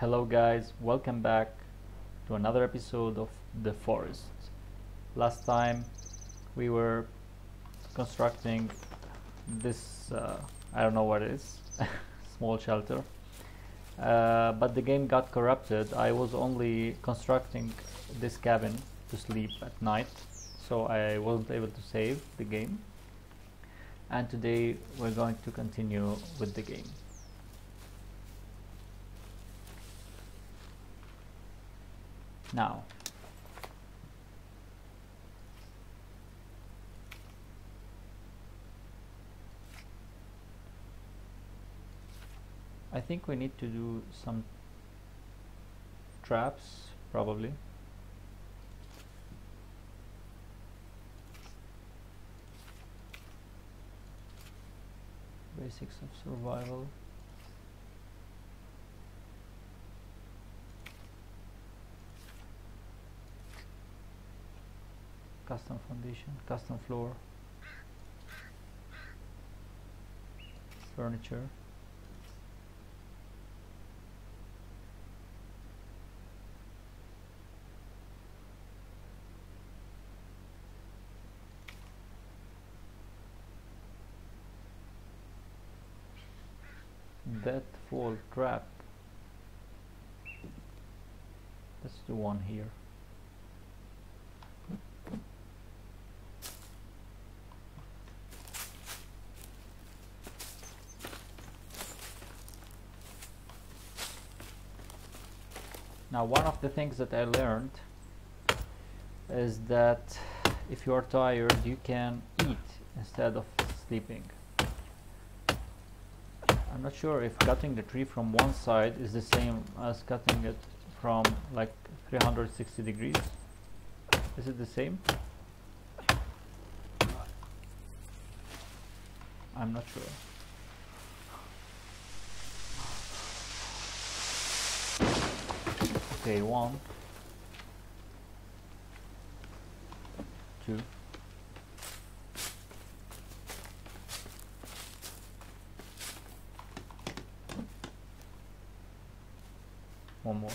Hello guys, welcome back to another episode of The Forest. Last time we were constructing this, uh, I don't know what it is, small shelter. Uh, but the game got corrupted. I was only constructing this cabin to sleep at night, so I wasn't able to save the game. And today we're going to continue with the game. Now, I think we need to do some traps probably. Basics of survival custom foundation custom floor furniture. Deadfall trap that's the one here now one of the things that I learned is that if you are tired you can eat instead of sleeping. I'm not sure if cutting the tree from one side is the same as cutting it from like 360 degrees. Is it the same? I'm not sure okay one. Two. One more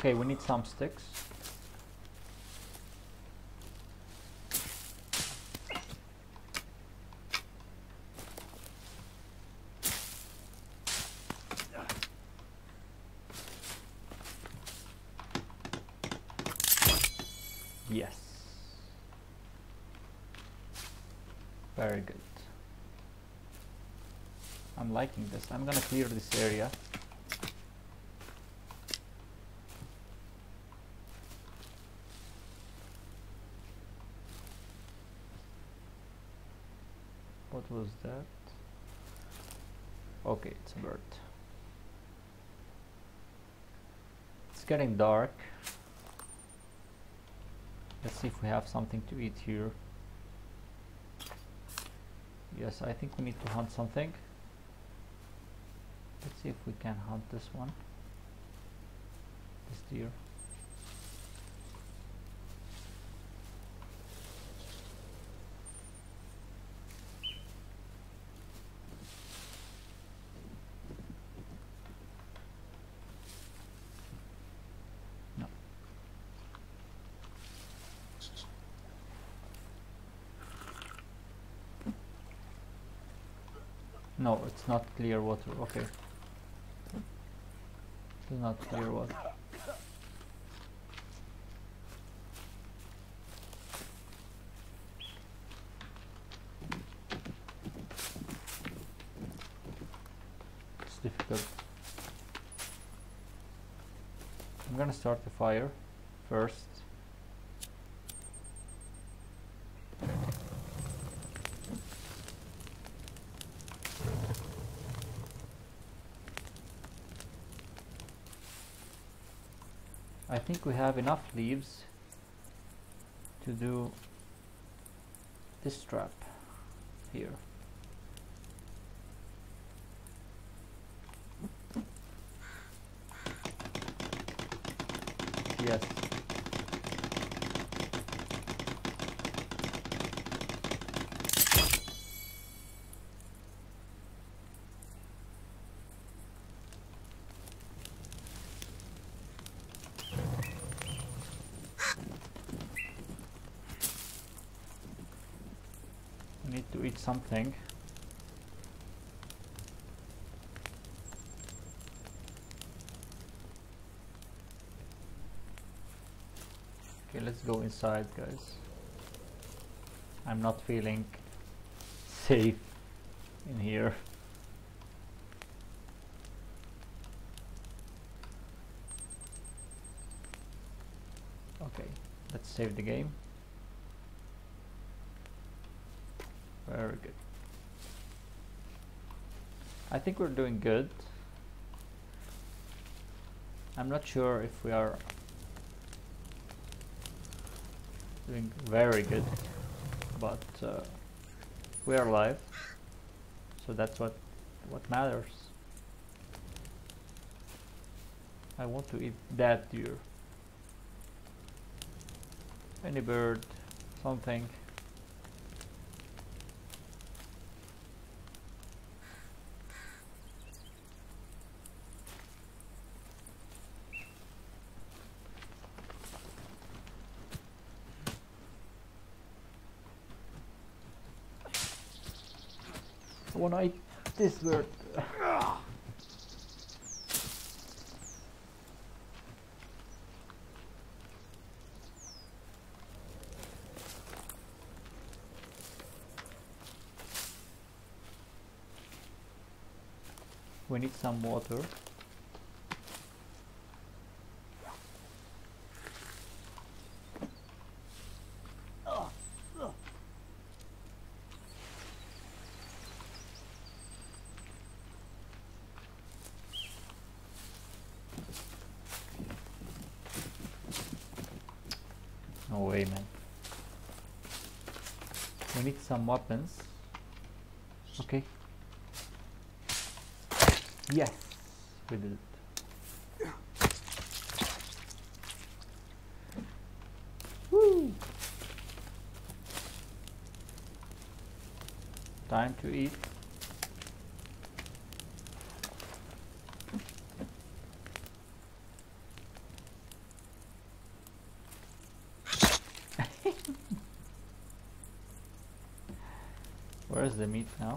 Okay, we need some sticks. Yes. Very good. I'm liking this. I'm gonna clear this area. Was that? Okay, it's a bird. It's getting dark. Let's see if we have something to eat here. Yes, I think we need to hunt something. Let's see if we can hunt this one. This deer. No, it's not clear water. Okay. It's not clear water. It's difficult. I'm gonna start the fire first. I think we have enough leaves to do this trap here. Yes. Something. Okay, let's go inside, guys. I'm not feeling safe in here. Okay, let's save the game. Very good. I think we're doing good. I'm not sure if we are doing very good, but uh, we are alive, so that's what what matters. I want to eat that deer. Any bird, something. I this bird. We need some water. No way, man. Weapons. Okay. Yes, we did it. Woo! Time to eat. The meat now?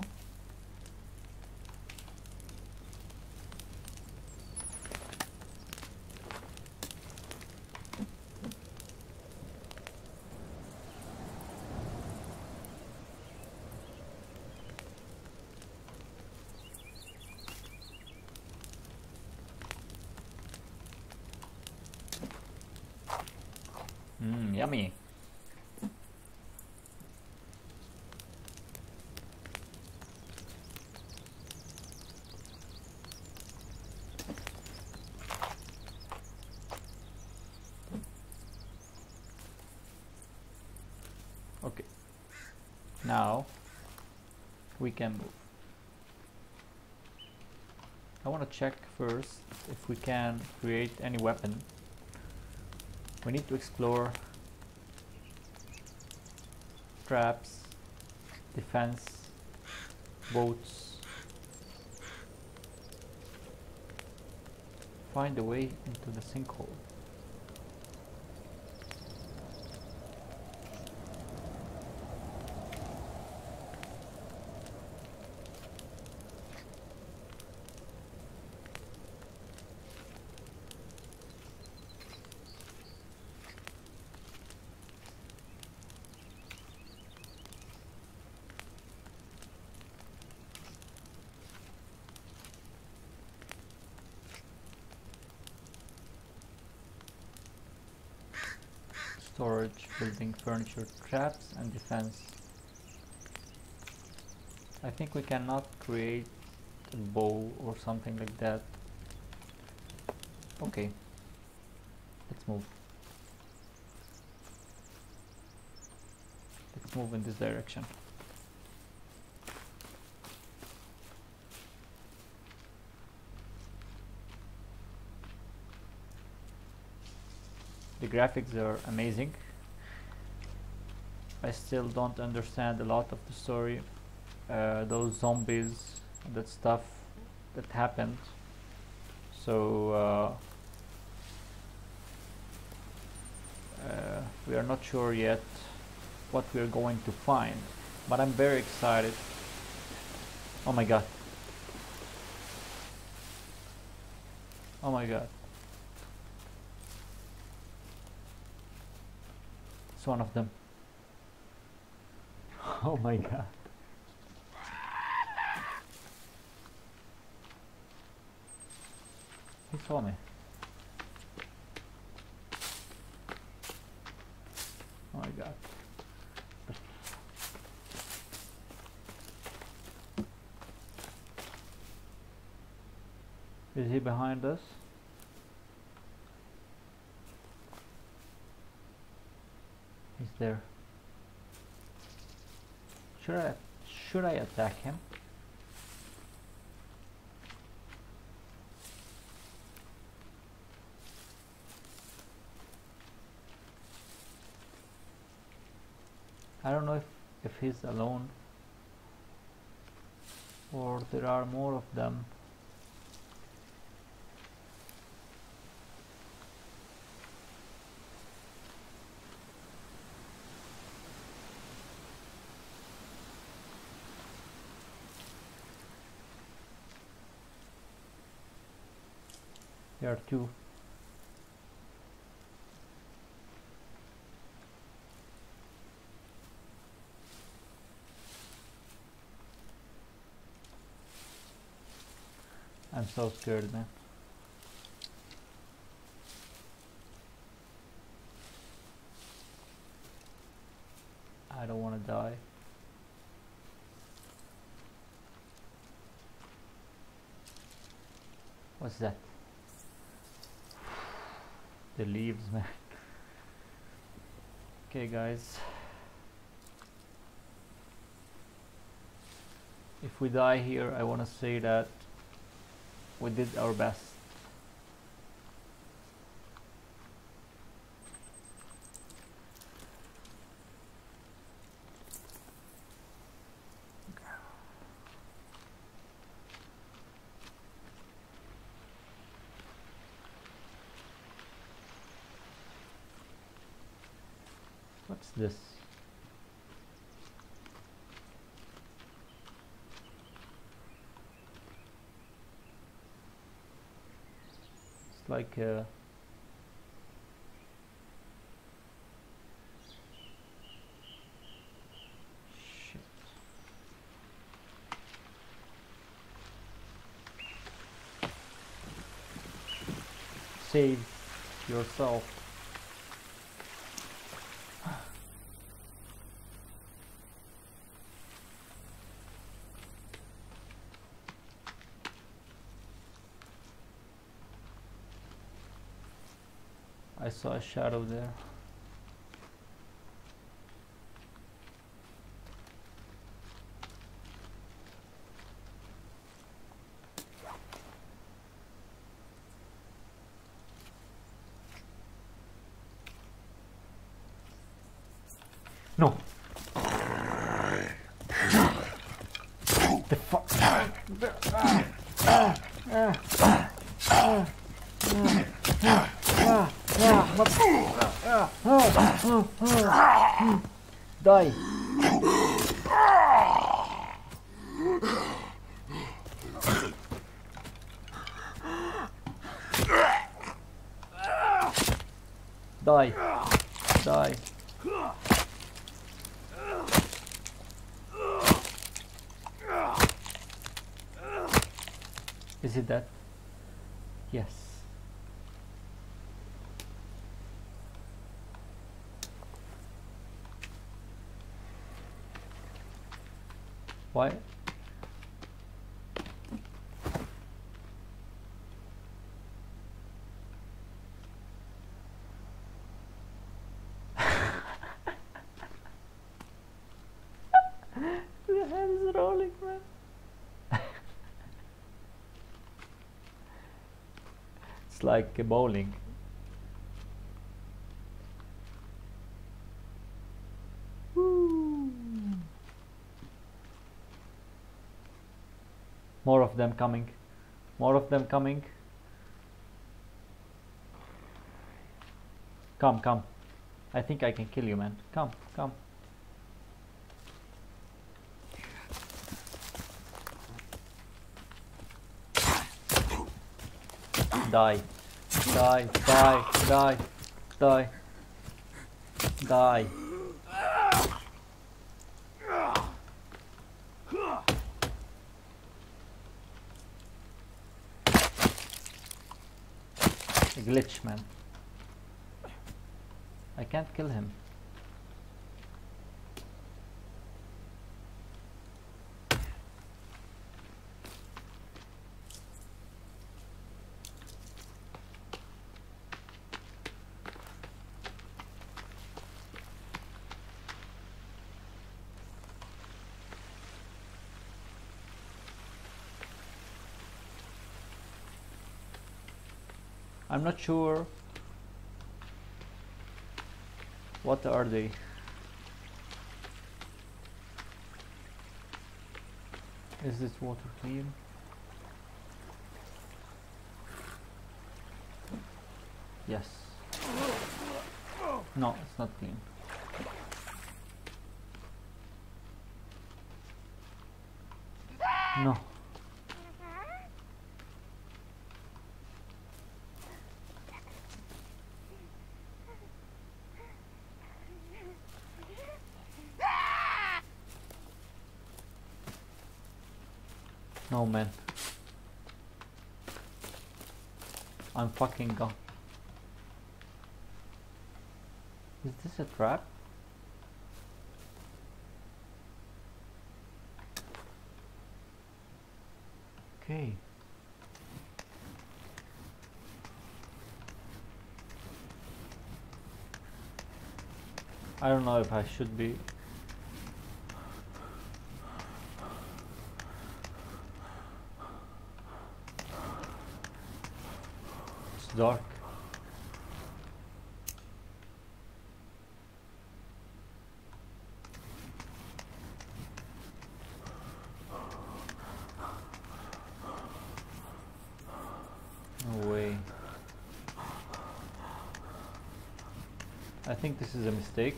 Mmm, yummy. Okay. Now we can move. I want to check first if we can create any weapon. We need to explore traps, defense, boats. Find a way into the sinkhole. Building furniture, traps and defense. I think we cannot create a bow or something like that. Okay, let's move. let's move in this direction. The graphics are amazing. I still don't understand a lot of the story. Uh, those zombies, that stuff that happened. So uh, uh, we are not sure yet what we are going to find, but I'm very excited. Oh my god. Oh my god. It's one of them. Oh my god. He saw me. Oh my god. Is he behind us? He's there. Should I should I attack him? I don't know if, if he's alone or there are more of them. There are two. I'm so scared, man. I don't want to die. What's that? The leaves, man. Okay, guys. If we die here, I want to say that we did our best. What's this? It's like uh, a. Save yourself. I saw a shadow there. No. the fuck? Die. Die. Die. Is it that? Yes. Why? the head is rolling, man. Like a bowling. Woo. More of them coming. More of them coming. Come, come. I think I can kill you, man. Come, come. Die. Die, die, die, die. Die. A glitch, man. I can't kill him. I'm not sure what are they. Is this water clean? Yes. No it's not clean. No man. I'm fucking gone. Is this a trap? Okay. I don't know if I should be It's dark. No way. I think this is a mistake.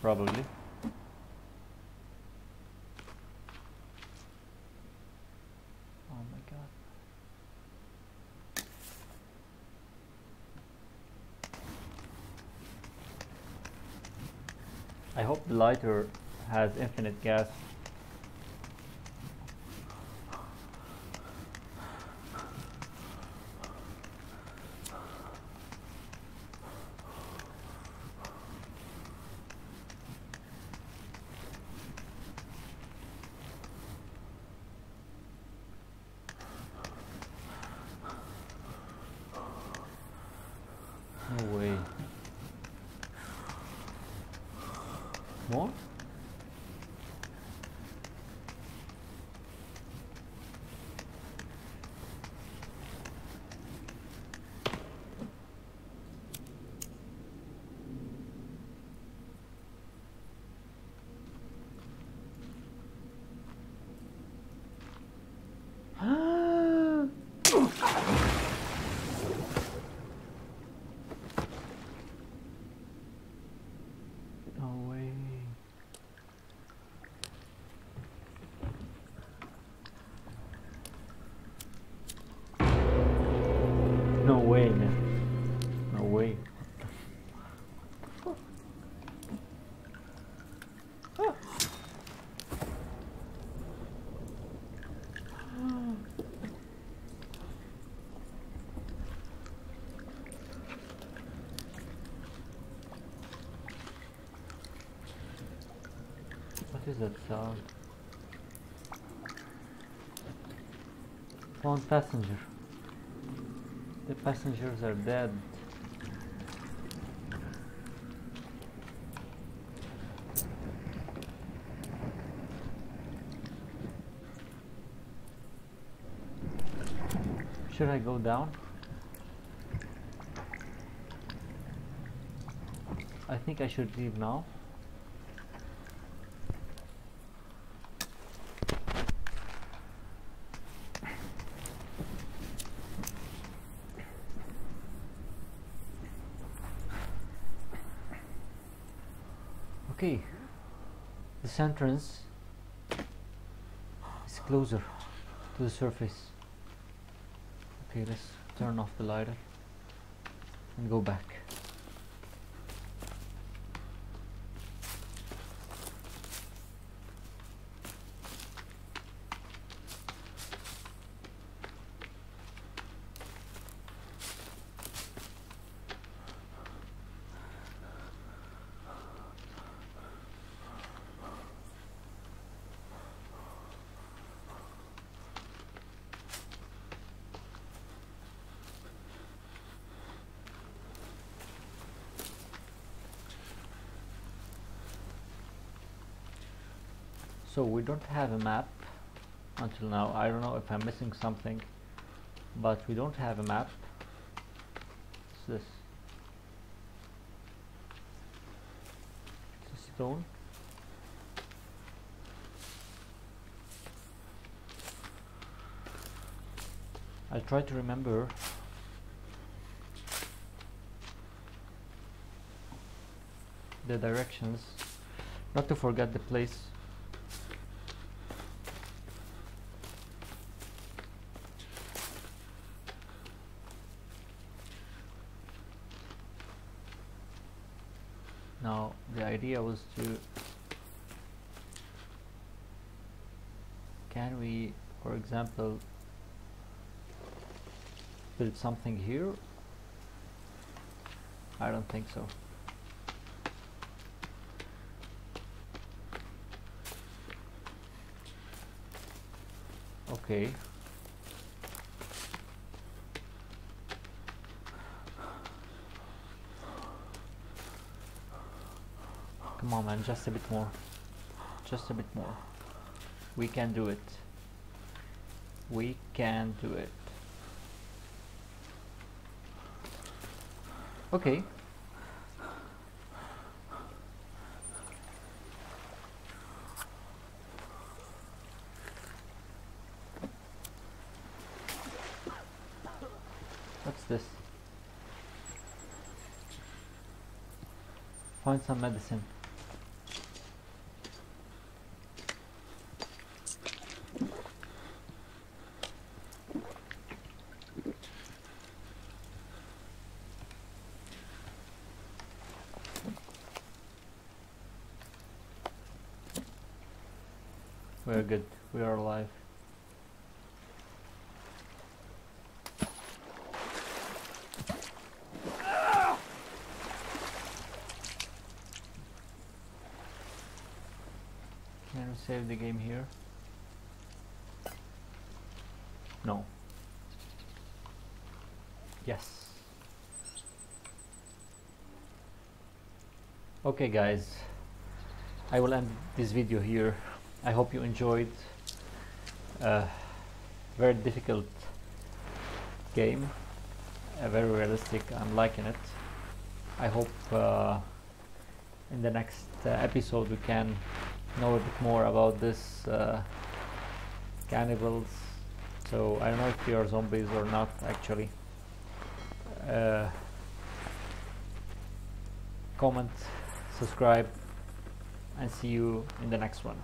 Probably. Oh my god. I hope the lighter has infinite gas. is that sound? Found passenger. The passengers are dead. Should I go down? I think I should leave now. Okay, this entrance is closer to the surface. Okay, let's turn off the lighter and go back. So we don't have a map until now. I don't know if I'm missing something but we don't have a map. What's this? It's a stone. I'll try to remember. The directions. Not to forget the place now to can we for example build something here? I don't think so. Okay Come on man, just a bit more. Just a bit more. We can do it. We can do it. Okay. What's this? Find some medicine. We're good. We are alive. Can save the game here? No. Yes. Okay guys, I will end this video here. I hope you enjoyed a very difficult game, uh, very realistic, I'm liking it. I hope uh, in the next uh, episode we can know a bit more about this uh, cannibals. So I don't know if they are zombies or not actually. Uh, comment subscribe and see you in the next one